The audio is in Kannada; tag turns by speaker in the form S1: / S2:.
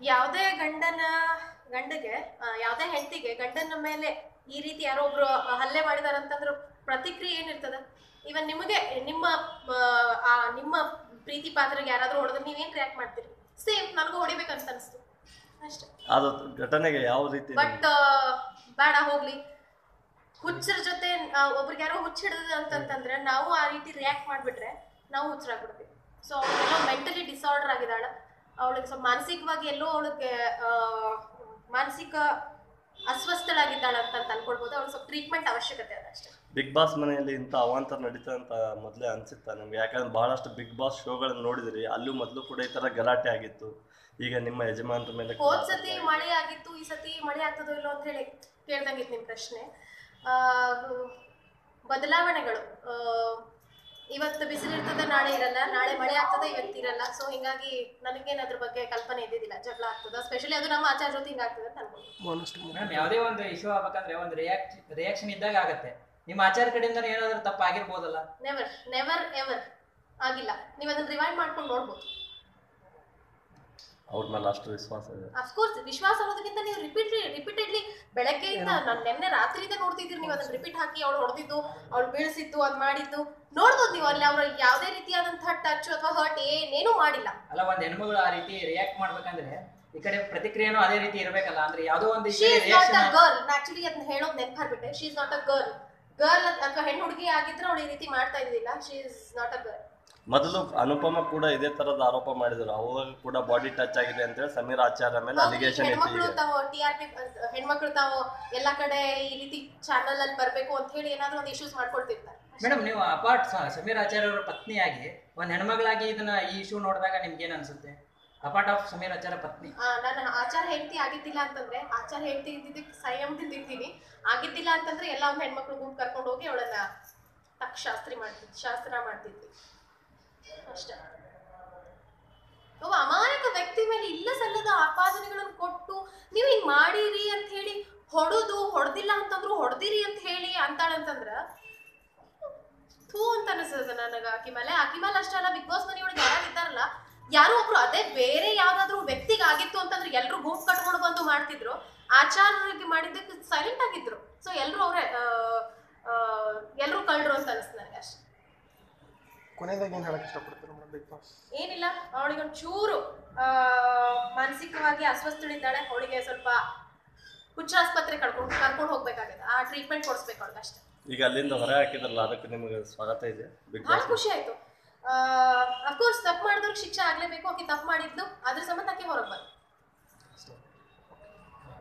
S1: ಯಾವುದೇ ಗಂಡನ ಗಂಡಗೆ ಯಾವುದೇ ಹೆಂಡತಿಗೆ ಗಂಡನ ಮೇಲೆ ಈ ರೀತಿ ಯಾರೋ ಒಬ್ರು ಹಲ್ಲೆ ಮಾಡಿದಾರಂತಂದ್ರ ಪ್ರತಿಕ್ರಿಯೆ ಏನಿರ್ತದ? ಇವನ್ ನಿಮಗೆ ನಿಮ್ಮ ನಿಮ್ಮ ಪ್ರೀತಿ ಪಾತ್ರಗೆ ಯಾರಾದ್ರೂ ಹೊಡೆದ್ರೆ ನೀವೇನ್ ರಿಯಾಕ್ಟ್ ಮಾಡ್ತೀರಿ? ಸೇಮ್ ನನಗೂ ಹೊಡಿಬೇಕಂತ ಅನಿಸ್ತು. ಅಷ್ಟೇ.
S2: ಅದು ಘಟನೆಗೆ ಯಾವ ರೀತಿ
S1: ಬಟ್ ಬೇಡ ಹೋಗ್ಲಿ. ಹುಚ್ಚರ ಜೊತೆ ಒಬ್ರಿಗೆ ಯಾರೋ ಹುಚ್ಚ ಹಿಡಿದ ಅಂತಂತಂದ್ರೆ ನಾವು ಆ ರೀತಿ ರಿಯಾಕ್ಟ್ ಮಾಡ್ಬಿಟ್ರೆ ನಾವು ಹುಚ್ಚರಾಗ್ಬಿಡ್ತೀವಿ. ಸೊ ಅವಳೆಲ್ಲೋ ಮೆಂಟಲಿ ಡಿಸಾರ್ಡರ್ ಆಗಿದ್ದಾಳ. ಅವಳಿಗೆ ಸ್ವಲ್ಪ ಮಾನಸಿಕವಾಗಿ ಎಲ್ಲೋ ಅವಳಿಗೆ ಮಾನಸಿಕ ಅಸ್ವಸ್ಥಳಾಗಿದ್ದಾಳೆ ಅಂತ ಅನ್ಕೊಳ್ಬೋದು. ಅವ್ಳು ಸ್ವಲ್ಪ ಟ್ರೀಟ್ಮೆಂಟ್ ಅವಶ್ಯಕತೆ ಅದ ಅಷ್ಟೇ.
S2: ಬಿಗ್ ಬಾಸ್ ಮನೆಯಲ್ಲಿ ಇಂಥ ಅವಾಂತರ ನಡೀತದೆ ಅಂತ ಮೊದಲೇ ಅನ್ಸುತ್ತಾ ನಿಮ್ಗೆ? ಯಾಕಂದ್ರೆ ಬಹಳಷ್ಟು ಬಿಗ್ ಬಾಸ್ ಶೋಗಳನ್ನು ನೋಡಿದಿರಿ ಅಲ್ಲೂ ಮೊದಲು ಕೂಡ ಈ ತರ ಗಲಾಟೆ ಆಗಿತ್ತು. ಈಗ ನಿಮ್ಮ ಯಜಮಾನರ ಮೇಲೆ
S1: ಹೋದ್ ಸತಿ ಮಳೆ ಆಗಿತ್ತು ಈ ಸತಿ ಮಳೆ ಆಗ್ತದೋ ಇಲ್ಲೋ ಅಂತ ಹೇಳಿ ಕೇಳ್ದಂಗಿತ್ತು ನಿಮ್ಮ ಪ್ರಶ್ನೆ. ಬದಲಾವಣೆಗಳು ಆ, ಬಿಸಿಲು ಇರ್ತದೆ ನಾಳೆ ಇರಲ್ಲ ನಾಳೆ ಮಳೆ ಆಗ್ತದೆ ಇವತ್ತು ಇರಲ್ಲ. ಸೊ ಹಿಂಗಾಗಿ ನನಗೇನು ಅದ್ರ ಬಗ್ಗೆ ಕಲ್ಪನೆ ಇದ್ದಿದ್ದಿಲ್ಲ ಜಗಳ ಆಗ್ತದ? ಸ್ಪೆಷಲಿ ಅದು ನಮ್ಮ ಆಚಾರ ಜೊತೆ ಹಿಂಗಾಗ್ತದೆ ಅಂತ ಅನ್ಕೊಂಡು
S3: ಯಾವುದೇ ಒಂದು ಇಶ್ಯೂ ಆಗ್ಬೇಕಂದ್ರೆ ಒಂದು ರಿಯಾಕ್ಟ್ ರಿಯಾಕ್ಷನ್ ಇದ್ದಾಗ ಆಗತ್ತೆ. ನಿಮ್ಮ ಆಚಾರ ಕಡೆಯಿಂದ ಏನಾದ್ರೂ ತಪ್ಪಾಗಿರ್ಬೋದಲ್ಲ?
S1: ನೆವರ್ ನೆವರ್ ಎವರ್ ಆಗಿಲ್ಲ. ನೀವು ಅದನ್ನ ರಿವೈಂಡ್ ಮಾಡ್ಕೊಂಡು ನೋಡ್ಬೋದು.
S2: ಅವ್ರ ಮೇಲೆ ಅಷ್ಟು ವಿಶ್ವಾಸ ಇದೆ.
S1: ಅಫ್ಕೋರ್ಸ್ ವಿಶ್ವಾಸ ಅನ್ನೋದಕ್ಕಿಂತ ನೀವು ರಿಪೀಟ್ ರಿಪೀಟೆಡ್ಲಿ ಬೆಳಗ್ಗೆಯಿಂದ ನಾನು ನಿನ್ನೆ ರಾತ್ರಿಯಿಂದ ನೋಡ್ತಿದ್ದೀರಿ ನೀವು ಅದನ್ನ ರಿಪೀಟ್ ಹಾಕಿ ಅವಳು ಹೊಡೆದಿದ್ದು ಅವಳು ಬೀಳಿಸಿದ್ದು ಅದ್ ಮಾಡಿದ್ದು. ನೋಡ್ಬೋದು ನೀವು ಅಲ್ಲಿ ಅವ್ರ ಯಾವುದೇ ರೀತಿಯಾದಂತಹ ಟಚ್ ಅಥವಾ ಹರ್ಟ್ ಏನೇನು ಮಾಡಿಲ್ಲ.
S3: ಅಲ್ಲ ಒಂದ್ ಹೆಣ್ಮಗಳು ಆ ರೀತಿ ರಿಯಾಕ್ಟ್ ಮಾಡ್ಬೇಕಂದ್ರೆ ಈ ಕಡೆ ಪ್ರತಿಕ್ರಿಯೆನೂ ಅದೇ ರೀತಿ ಇರ್ಬೇಕಲ್ಲ ಅಂದ್ರೆ ಯಾವುದೋ ಒಂದು
S1: ಗರ್ಲ್ ಆಕ್ಚುಲಿ ಅದನ್ನ ಹೇಳೋದ್ ನೆನ್ಪಾರ್ಬಿಟ್ಟೆ she is not a girl girl ಅಥವಾ ಹೆಣ್ಣು ಹುಡುಗಿ ಆಗಿದ್ರೆ ಅವಳು ಈ ರೀತಿ ಮಾಡ್ತಾ ಇದ್ದಿಲ್ಲ. She is not a girl
S2: ಮೊದಲು ಅನುಪಮ ಕೂಡ ಇದೇ ತರದ ಆರೋಪ ಮಾಡಿದ್ರು. ಅವಾಗ ಕೂಡ ಬಾಡಿ ಟಚ್ ಆಗಿದೆ ಅಂತ ಹೇಳಿ ಸಮೀರ್ ಆಚಾರ್ಯ ಮೇಲೆ ಅಲಿಗೇಷನ್ ಇತ್ತು
S1: ಹೆಣ್ಮಕ್ಳು ತಾವು ಟಿ ಆರ್ ಪಿ ಹೆಣ್ಮಕ್ಳು ತಾವು ಎಲ್ಲಾ ಕಡೆ ಈ ರೀತಿ ಚಾನಲ್ ಅಲ್ಲಿ ಬರ್ಬೇಕು ಅಂತ ಹೇಳಿ ಏನಾದ್ರೂ ಒಂದು ಇಶ್ಯೂಸ್ ಮಾಡ್ಕೊಳ್ತಿರ್ತಾರೆ.
S3: ಮೇಡಮ್ ನೀವು ಅಪಾರ್ಟ್ ಸಮೀರ್ ಆಚಾರ್ಯ ಅವರ ಪತ್ನಿಯಾಗಿ ಒಂದ್ ಹೆಣ್ಮಗಳಾಗಿ ಇದನ್ನ ಈ ಇಶ್ಯೂ ನೋಡಿದಾಗ ನಿಮ್ಗೆ ಏನ್ ಅನ್ಸುತ್ತೆ? ಅಪಾರ್ಟ್ ಆಫ್ ಸಮೀರ್ ಆಚಾರ್ಯ ಪತ್ನಿ.
S1: ಆ, ನಾನು ಆಚಾರ ಹೆಂಡತಿ ಆಗಿದ್ದಿಲ್ಲ ಅಂತಂದ್ರೆ ಆಚಾರ ಹೆಂಡತಿ ಇದ್ದಿದ್ದಕ್ಕೆ ಸಂಯಮದಿಂದ ಇದ್ದೀನಿ ಆಗಿದ್ದಿಲ್ಲ ಅಂತಂದ್ರೆ ಎಲ್ಲ ಒಂದು ಹೆಣ್ಮಕ್ಳು ಗುಂಪು ಕರ್ಕೊಂಡು ಹೋಗಿ ಅವಳನ್ನ ತಕ್ ಶಾಸ್ತ್ರಿ ಮಾಡ್ತಿದ್ವಿ ಶಾಸ್ತ್ರ ಮಾಡ್ತಿದ್ವಿ. ನೀವು ಹಿಂಗ್ ಮಾಡಿರಿ ಅಂತ ಹೇಳಿ, ಹೊಡೆದು, ಹೊಡೆದಿಲ್ಲ ಅಂತಂದ್ರು ಹೊಡೆದಿರಿ ಅಂತ ಹೇಳಿ ಅಂತಾಳಂತಂದ್ರ, ಥೂ ಅಂತ ಅನಿಸ್ತದ ನನಗೆ ಆಕಿ ಮೇಲೆ ಆಕಿ ಮೇಲೆ ಅಷ್ಟೇ ಅಲ್ಲ, ಬಿಗ್ ಬಾಸ್ ಮನೆಯೊಳಗೆ ಯಾರು ಇದ್ದಾರಲ್ಲ, ಯಾರೋ ಒಬ್ರು ಅದೇ ಬೇರೆ ಯಾವ್ದಾದ್ರು ವ್ಯಕ್ತಿಗೆ ಆಗಿತ್ತು ಅಂತಂದ್ರೆ ಎಲ್ರು ಗುಂಪು ಕಟ್ಕೊಂಡು ಬಂದು ಮಾಡ್ತಿದ್ರು. ಆಚಾರ್ಯರಿಗೆ ಮಾಡಿದ್ದಕ್ಕೆ ಸೈಲೆಂಟ್ ಆಗಿದ್ರು. ಸೊ ಎಲ್ರು ಅವ್ರೆ ಎಲ್ರು ಕಳ್ರು ಅಂತ ಅನಿಸ್ತು ನನಗೆ ಅಷ್ಟೇ
S4: ಕೊನೆಯದಾಗಿ ಏನು ಹೇಳಕ್ ಇಷ್ಟಪಡ್ತೀರಾ ಮೇಡಮ್ ಬಿಗ್ ಬಾಸ್
S1: ಏನಿಲ್ಲ ಅವಳಿಗೆ ಒಂಚೂರು ಆ, ಮಾನಸಿಕವಾಗಿ ಅಸ್ವಸ್ಥಳಿದ್ದಾಳೆ ಅವಳಿಗೆ ಸ್ವಲ್ಪ ಹುಚ್ಚ ಆಸ್ಪತ್ರೆ ಕರ್ಕೊಂಡು ಕರ್ಕೊಂಡು ಹೋಗ್ಬೇಕಾಗಿದೆ ಆ ಟ್ರೀಟ್ಮೆಂಟ್ ಕೊಡಿಸ್ಬೇಕು ಅವಳಿಗೆ ಅಷ್ಟೇ.
S2: ಈಗ ಅಲ್ಲಿಂದ ಹೊರ ಹಾಕಿದ್ರಲ್ಲ ಅದಕ್ಕೆ ನಿಮಗೆ ಸ್ವಾಗತ ಇದೆ ಬಿಗ್
S1: ಬಹಳ
S2: ಬಾಸ್
S1: ಖುಷಿ ಆಯ್ತು. ಅಫ್ಕೋರ್ಸ್ ತಪ್ಪು ಮಾಡಿದವ್ರಿಗೆ ಶಿಕ್ಷೆ ಆಗಲೇಬೇಕು ಆಕೆ ತಪ್ಪು ಮಾಡಿದ್ಲು ಅದ್ರ ಸಂಬಂಧ ಆಕೆ ಹೊರಗೆ